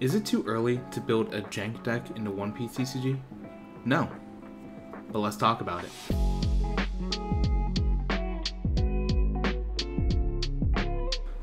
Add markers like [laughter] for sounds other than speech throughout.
Is it too early to build a jank deck into One Piece TCG? No. But let's talk about it.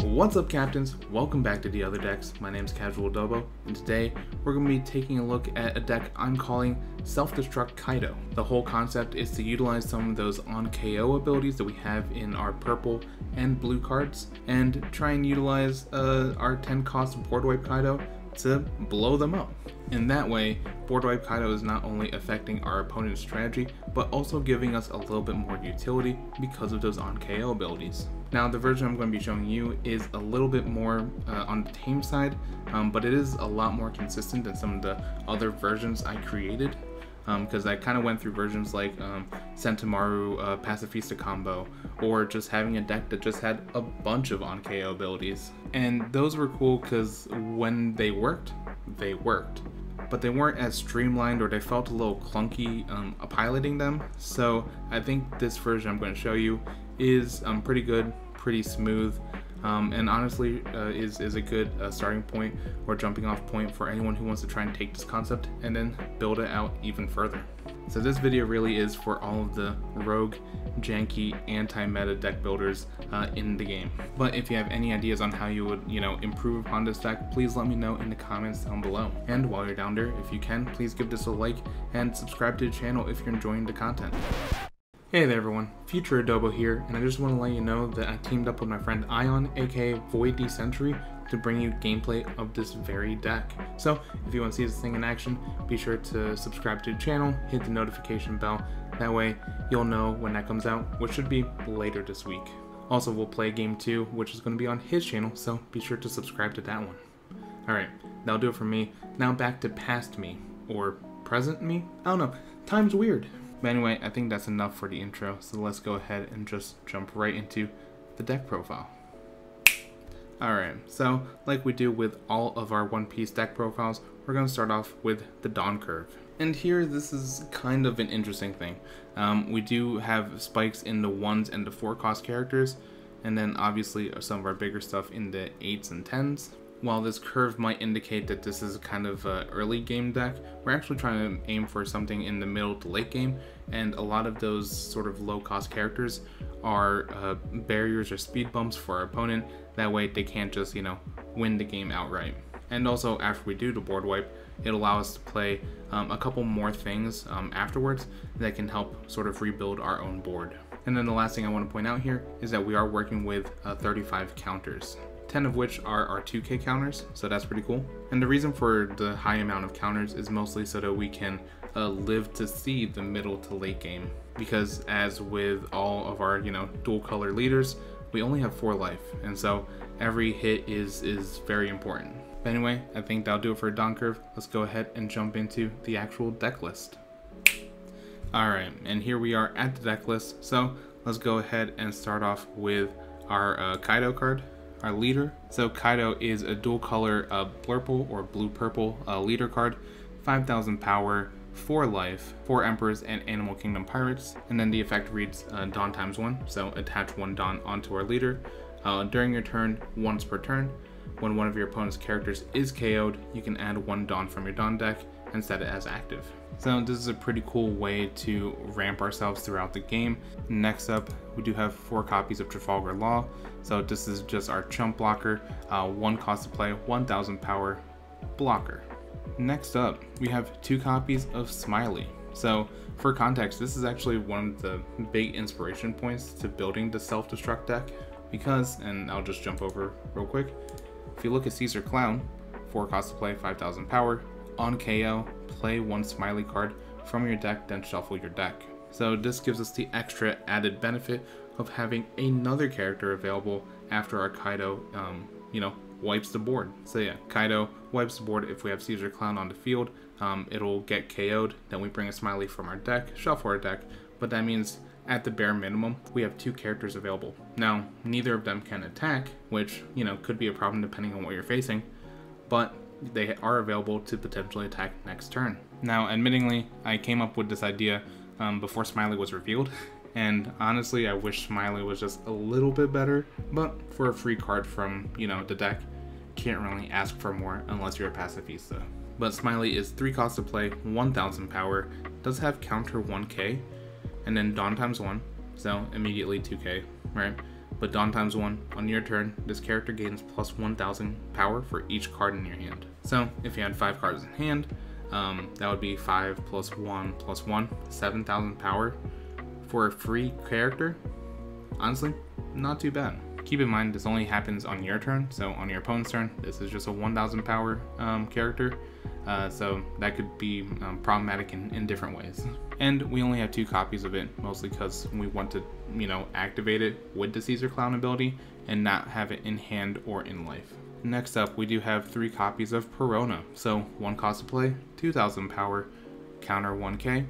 What's up, Captains? Welcome back to The Other Decks. My name is Casual Adobo, and today we're going to be taking a look at a deck I'm calling Self-Destruct Kaido. The whole concept is to utilize some of those on KO abilities that we have in our purple and blue cards, and try and utilize uh, our 10 cost board wipe Kaido to blow them up. In that way, Board Wipe Kaido is not only affecting our opponent's strategy, but also giving us a little bit more utility because of those on KO abilities. Now the version I'm going to be showing you is a little bit more uh, on the tame side, um, but it is a lot more consistent than some of the other versions I created because um, I kind of went through versions like um, Sentomaru uh, Pacifista combo, or just having a deck that just had a bunch of on KO abilities. And those were cool because when they worked, they worked. But they weren't as streamlined or they felt a little clunky um, piloting them. So I think this version I'm going to show you is um, pretty good, pretty smooth, um, and honestly uh, is, is a good uh, starting point or jumping off point for anyone who wants to try and take this concept and then build it out even further. So this video really is for all of the rogue, janky, anti-meta deck builders uh, in the game. But if you have any ideas on how you would, you know, improve upon this deck, please let me know in the comments down below. And while you're down there, if you can, please give this a like and subscribe to the channel if you're enjoying the content. Hey there everyone, Future Adobo here, and I just want to let you know that I teamed up with my friend Ion, aka Voi D. Century, to bring you gameplay of this very deck. So, if you want to see this thing in action, be sure to subscribe to the channel, hit the notification bell, that way you'll know when that comes out, which should be later this week. Also, we'll play game 2, which is going to be on his channel, so be sure to subscribe to that one. Alright, that'll do it for me. Now back to past me, or present me? I don't know, time's weird. But anyway, I think that's enough for the intro, so let's go ahead and just jump right into the deck profile. Alright, so like we do with all of our One Piece deck profiles, we're going to start off with the Don Curve. And here, this is kind of an interesting thing. Um, we do have spikes in the 1s and the 4 cost characters, and then obviously some of our bigger stuff in the 8s and 10s. While this curve might indicate that this is a kind of an early game deck, we're actually trying to aim for something in the middle to late game, and a lot of those sort of low cost characters are uh, barriers or speed bumps for our opponent, that way they can't just, you know, win the game outright. And also after we do the board wipe, it'll allow us to play um, a couple more things um, afterwards that can help sort of rebuild our own board. And then the last thing I want to point out here is that we are working with uh, 35 counters. 10 of which are our 2k counters, so that's pretty cool. And the reason for the high amount of counters is mostly so that we can uh, live to see the middle to late game. Because as with all of our, you know, dual color leaders, we only have four life, and so every hit is, is very important. But anyway, I think that'll do it for Don Curve. Let's go ahead and jump into the actual deck list. Alright, and here we are at the deck list, so let's go ahead and start off with our uh, Kaido card our leader. So Kaido is a dual color uh, blurple or blue purple uh, leader card, 5000 power, 4 life, 4 Emperors and Animal Kingdom Pirates, and then the effect reads uh, Don times 1, so attach 1 Don onto our leader. Uh, during your turn, once per turn, when one of your opponent's characters is KO'd, you can add 1 Don from your Don deck and set it as active. So this is a pretty cool way to ramp ourselves throughout the game. Next up, we do have four copies of Trafalgar Law. So this is just our chump blocker, uh, one cost to play, 1000 power blocker. Next up, we have two copies of Smiley. So for context, this is actually one of the big inspiration points to building the self-destruct deck because, and I'll just jump over real quick, if you look at Caesar Clown, 4 cost to play, 5000 power, on KO, play one Smiley card from your deck, then shuffle your deck. So this gives us the extra added benefit of having another character available after our Kaido, um, you know, wipes the board. So yeah, Kaido wipes the board if we have Caesar Clown on the field. Um, it'll get KO'd, then we bring a Smiley from our deck, shuffle our deck, but that means at the bare minimum, we have two characters available. Now, neither of them can attack, which, you know, could be a problem depending on what you're facing, but they are available to potentially attack next turn. Now, admittingly, I came up with this idea um, before Smiley was revealed, [laughs] and honestly, I wish Smiley was just a little bit better, but for a free card from, you know, the deck, can't really ask for more unless you're a pacifista. But Smiley is 3 cost to play, 1000 power, does have counter 1k, and then Don times 1, so immediately 2k, right? But Don times 1, on your turn, this character gains plus 1000 power for each card in your hand. So if you had 5 cards in hand, um, that would be 5 plus 1 plus 1, 7000 power for a free character. Honestly, not too bad. Keep in mind this only happens on your turn, so on your opponent's turn, this is just a 1000 power um, character, uh, so that could be um, problematic in, in different ways. And we only have two copies of it, mostly because we want to, you know, activate it with the Caesar Clown ability and not have it in hand or in life. Next up, we do have three copies of Perona. So one cost to play, 2000 power, counter 1k,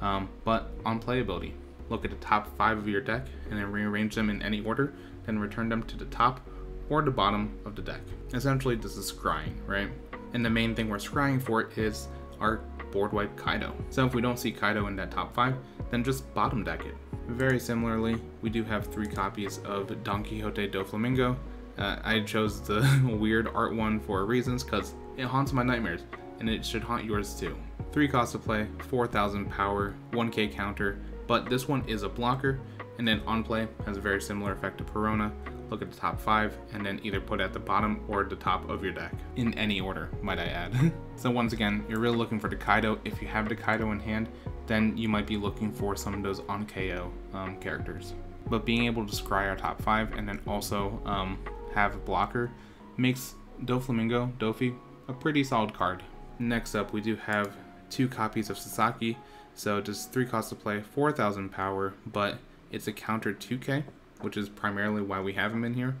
um, but on playability. Look at the top five of your deck and then rearrange them in any order then return them to the top or the bottom of the deck. Essentially, this is scrying, right? And the main thing we're scrying for is our board wipe Kaido. So if we don't see Kaido in that top 5, then just bottom deck it. Very similarly, we do have three copies of Don Quixote Doflamingo. Uh, I chose the [laughs] weird art one for reasons because it haunts my nightmares, and it should haunt yours too. 3 cost to play, 4000 power, 1k counter, but this one is a blocker, and then on play has a very similar effect to Perona. Look at the top five and then either put it at the bottom or the top of your deck. In any order, might I add. [laughs] so once again, you're really looking for the Kaido. If you have the Kaido in hand, then you might be looking for some of those on KO um, characters. But being able to scry our top five and then also um, have a blocker makes Doflamingo, Dofi, a pretty solid card. Next up, we do have two copies of Sasaki. So just three costs to play, 4,000 power, but it's a counter 2k, which is primarily why we have him in here.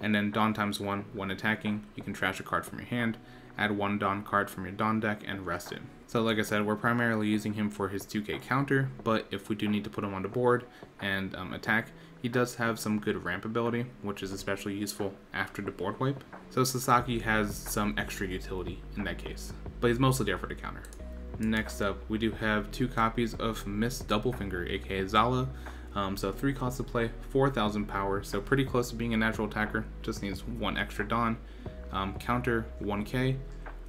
And then Don times 1, when attacking, you can trash a card from your hand, add one Don card from your Don deck, and rest it. So like I said, we're primarily using him for his 2k counter, but if we do need to put him on the board and um, attack, he does have some good ramp ability, which is especially useful after the board wipe. So Sasaki has some extra utility in that case, but he's mostly there for the counter. Next up, we do have two copies of Miss Doublefinger, aka Zala, um, so 3 costs to play, 4,000 power, so pretty close to being a natural attacker, just needs 1 extra Don. Um, counter 1k,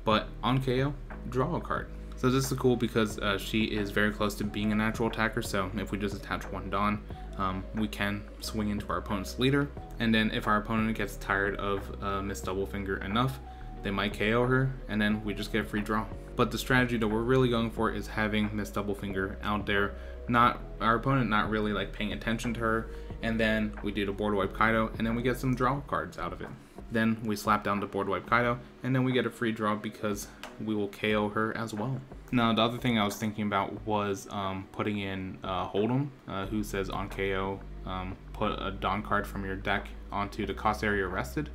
but on KO, draw a card. So this is cool because uh, she is very close to being a natural attacker, so if we just attach one Don, um, we can swing into our opponent's leader, and then if our opponent gets tired of uh, Miss Doublefinger enough, they might KO her, and then we just get a free draw. But the strategy that we're really going for is having Miss Doublefinger out there not our opponent not really like paying attention to her, and then we do the board wipe Kaido, and then we get some draw cards out of it. Then we slap down the board wipe Kaido, and then we get a free draw because we will KO her as well. Now, the other thing I was thinking about was um, putting in uh, Holdem, uh, who says on KO, um, put a Don card from your deck onto the cost area rested.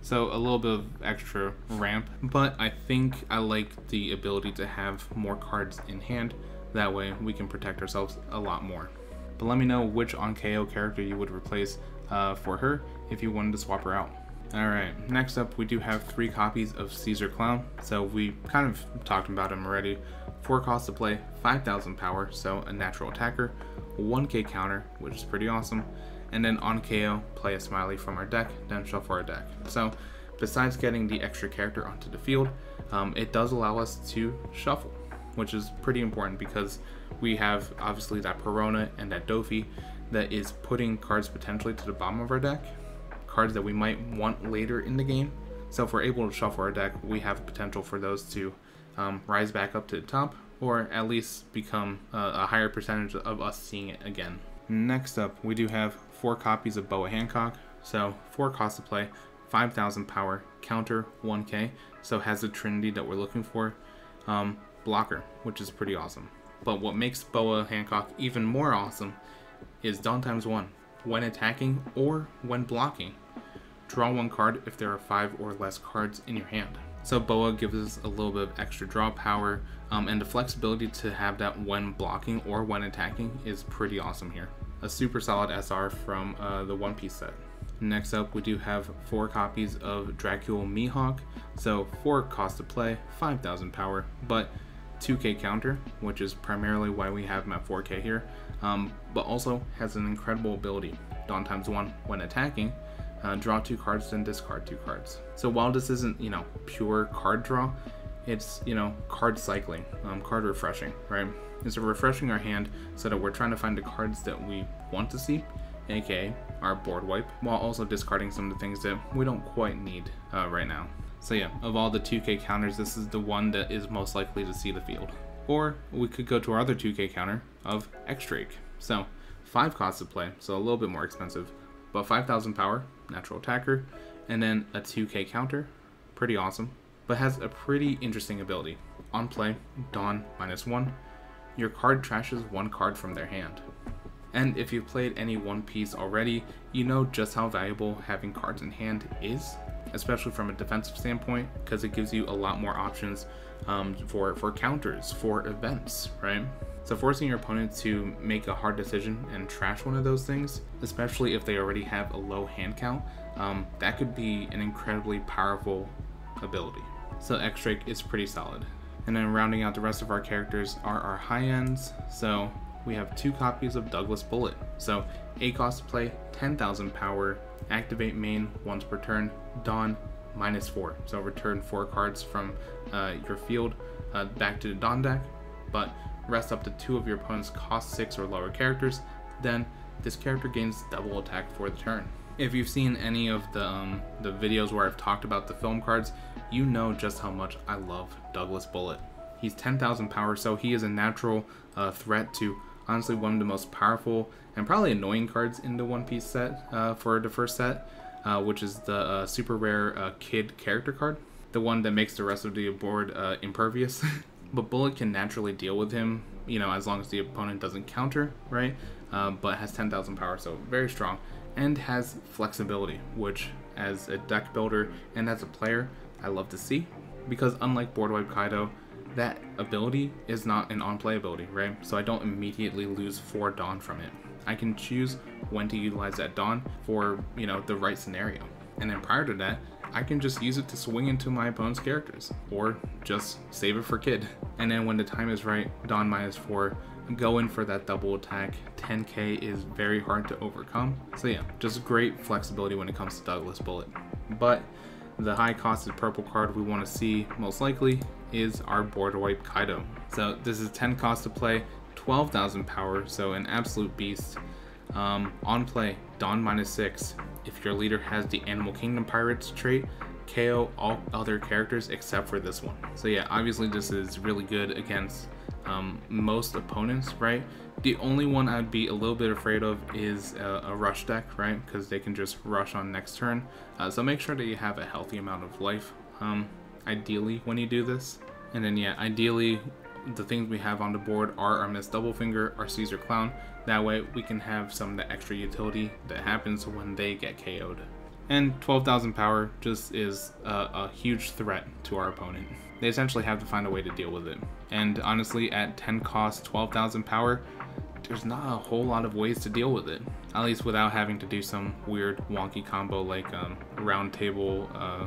So a little bit of extra ramp, but I think I like the ability to have more cards in hand that way we can protect ourselves a lot more. But let me know which on KO character you would replace uh, for her if you wanted to swap her out. Alright, next up we do have three copies of Caesar Clown. So we kind of talked about him already. Four costs to play, 5000 power, so a natural attacker, 1k counter, which is pretty awesome, and then on KO, play a Smiley from our deck, then shuffle our deck. So besides getting the extra character onto the field, um, it does allow us to shuffle which is pretty important because we have obviously that Perona and that Dofi that is putting cards potentially to the bottom of our deck, cards that we might want later in the game. So if we're able to shuffle our deck, we have potential for those to um, rise back up to the top or at least become a higher percentage of us seeing it again. Next up, we do have four copies of Boa Hancock. So four cost to play, 5,000 power, counter 1k, so has the trinity that we're looking for. Um, blocker, which is pretty awesome. But what makes Boa Hancock even more awesome is Don times 1, when attacking or when blocking. Draw one card if there are 5 or less cards in your hand. So Boa gives us a little bit of extra draw power, um, and the flexibility to have that when blocking or when attacking is pretty awesome here. A super solid SR from uh, the One Piece set. Next up, we do have four copies of Dracule Mihawk. So four cost to play, 5,000 power, but 2k counter, which is primarily why we have him at 4k here, um, but also has an incredible ability. Don times 1 when attacking, uh, draw two cards, then discard two cards. So while this isn't, you know, pure card draw, it's, you know, card cycling, um, card refreshing, right? It's refreshing our hand so that we're trying to find the cards that we want to see, aka our board wipe, while also discarding some of the things that we don't quite need uh, right now. So yeah, of all the 2k counters, this is the one that is most likely to see the field. Or we could go to our other 2k counter of X-Drake. So, 5 costs to play, so a little bit more expensive, but 5000 power, natural attacker, and then a 2k counter, pretty awesome, but has a pretty interesting ability. On play, Don minus 1, your card trashes one card from their hand. And if you've played any One Piece already, you know just how valuable having cards in hand is, especially from a defensive standpoint, because it gives you a lot more options um, for, for counters, for events, right? So forcing your opponent to make a hard decision and trash one of those things, especially if they already have a low hand count, um, that could be an incredibly powerful ability. So X-Drake is pretty solid. And then rounding out the rest of our characters are our high ends. So we have two copies of Douglas Bullet. So 8 cost to play, 10,000 power, activate main once per turn, Don minus 4. So return 4 cards from uh, your field uh, back to the Don deck, but rest up to 2 of your opponent's cost 6 or lower characters, then this character gains double attack for the turn. If you've seen any of the, um, the videos where I've talked about the film cards, you know just how much I love Douglas Bullet. He's 10,000 power, so he is a natural uh, threat to honestly one of the most powerful and probably annoying cards in the One Piece set uh, for the first set, uh, which is the uh, super rare uh, Kid character card, the one that makes the rest of the board uh, impervious. [laughs] but Bullet can naturally deal with him, you know, as long as the opponent doesn't counter, right? but has 10,000 power, so very strong, and has flexibility, which as a deck builder and as a player, I love to see, because unlike Board Wipe Kaido, that ability is not an on-play ability, right? So I don't immediately lose 4 Don from it. I can choose when to utilize that Don for, you know, the right scenario. And then prior to that, I can just use it to swing into my opponent's characters, or just save it for Kid. And then when the time is right, Don minus 4, go in for that double attack. 10k is very hard to overcome. So yeah, just great flexibility when it comes to Douglas Bullet. But the high costed purple card we want to see most likely is our board wipe Kaido. So this is 10 cost to play, 12,000 power, so an absolute beast. Um, on play, Don minus 6. If your leader has the Animal Kingdom Pirates trait, KO all other characters except for this one. So yeah, obviously this is really good against um, most opponents, right? The only one I'd be a little bit afraid of is a, a rush deck, right? Because they can just rush on next turn. Uh, so make sure that you have a healthy amount of life, um, ideally, when you do this. And then yeah, ideally, the things we have on the board are our Miss Doublefinger, our Caesar Clown. That way we can have some of the extra utility that happens when they get KO'd. And 12,000 power just is a, a, huge threat to our opponent. They essentially have to find a way to deal with it. And honestly, at 10 cost, 12,000 power, there's not a whole lot of ways to deal with it. At least without having to do some weird wonky combo like um, round table uh,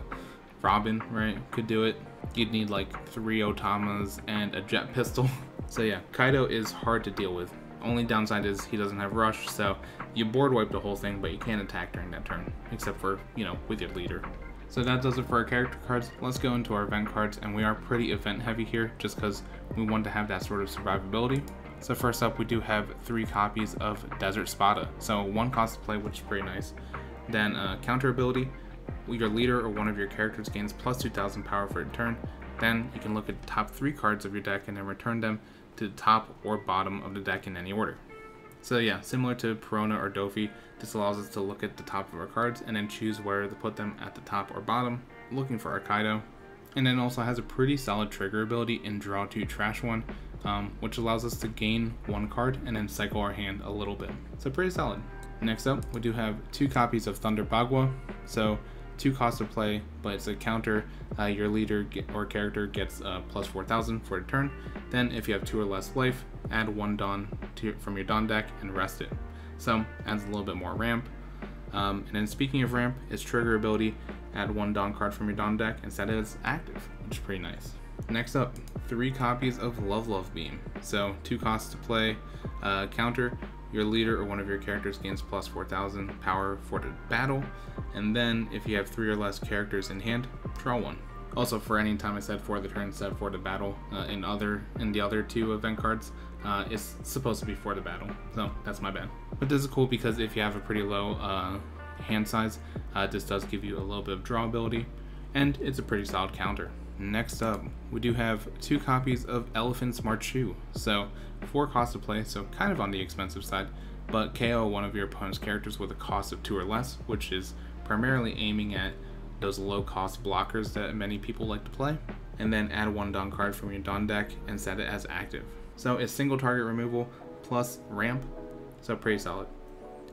Robin, right? Could do it. You'd need like three Otamas and a jet pistol. [laughs] so yeah, Kaido is hard to deal with. Only downside is he doesn't have rush, so you board wipe the whole thing, but you can't attack during that turn, except for, you know, with your leader. So that does it for our character cards. Let's go into our event cards, and we are pretty event heavy here, just because we want to have that sort of survivability. So first up, we do have three copies of Desert Spada. So one cost to play, which is pretty nice. Then uh, counter ability, your leader or one of your characters gains plus 2000 power for a turn. Then you can look at the top three cards of your deck and then return them to the top or bottom of the deck in any order. So yeah, similar to Perona or Dofi, this allows us to look at the top of our cards and then choose where to put them at the top or bottom, looking for our Kaido. And then also has a pretty solid trigger ability in Draw 2 Trash 1, um, which allows us to gain one card and then cycle our hand a little bit. So pretty solid. Next up, we do have two copies of Thunder Bagua. So two costs to play, but it's a counter. Uh, your leader get, or character gets uh, plus 4,000 for a turn. Then, if you have two or less life, add one Don to, from your Don deck and rest it. So, adds a little bit more ramp. Um, and then, speaking of ramp, its trigger ability add one Don card from your Don deck instead of it's active, which is pretty nice. Next up, three copies of Love Love Beam. So, two costs to play, uh, counter. Your leader or one of your characters gains plus 4000 power for the battle, and then if you have three or less characters in hand, draw one. Also, for any time I said for the turn instead for the battle, uh, in other in the other two event cards, uh, it's supposed to be for the battle. So that's my bad. But this is cool because if you have a pretty low uh, hand size, uh, this does give you a little bit of draw ability, and it's a pretty solid counter. Next up, we do have two copies of Elephant's Marchoo. So, four cost to play, so kind of on the expensive side, but KO one of your opponent's characters with a cost of two or less, which is primarily aiming at those low cost blockers that many people like to play. And then add one Don card from your Don deck and set it as active. So it's single target removal plus ramp, so pretty solid.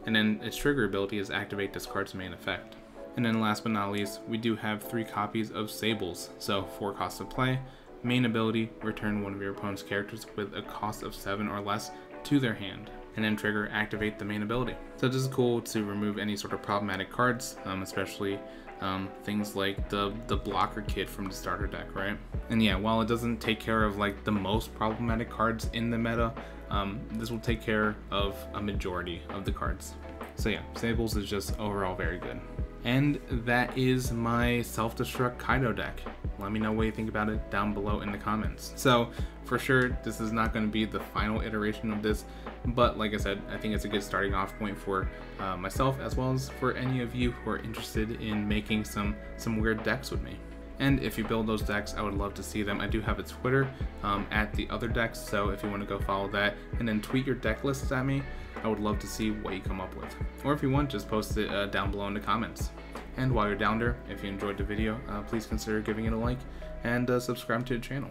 And then its trigger ability is activate this card's main effect. And then last but not least, we do have three copies of Sables, so four costs of play. Main ability, return one of your opponent's characters with a cost of seven or less to their hand. And then trigger, activate the main ability. So this is cool to remove any sort of problematic cards, um, especially um, things like the, the blocker kit from the starter deck, right? And yeah, while it doesn't take care of like the most problematic cards in the meta, um, this will take care of a majority of the cards. So yeah, Sables is just overall very good. And that is my self-destruct Kaido deck. Let me know what you think about it down below in the comments. So for sure, this is not going to be the final iteration of this, but like I said, I think it's a good starting off point for uh, myself as well as for any of you who are interested in making some, some weird decks with me. And if you build those decks, I would love to see them. I do have a Twitter um, at the other decks, so if you want to go follow that and then tweet your deck lists at me, I would love to see what you come up with. Or if you want, just post it uh, down below in the comments. And while you're down there, if you enjoyed the video, uh, please consider giving it a like and uh, subscribe to the channel.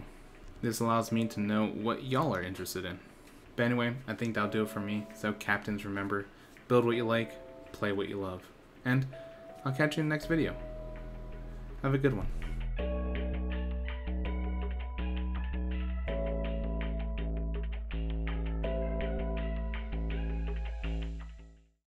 This allows me to know what y'all are interested in. But anyway, I think that'll do it for me. So captains, remember, build what you like, play what you love. And I'll catch you in the next video. Have a good one.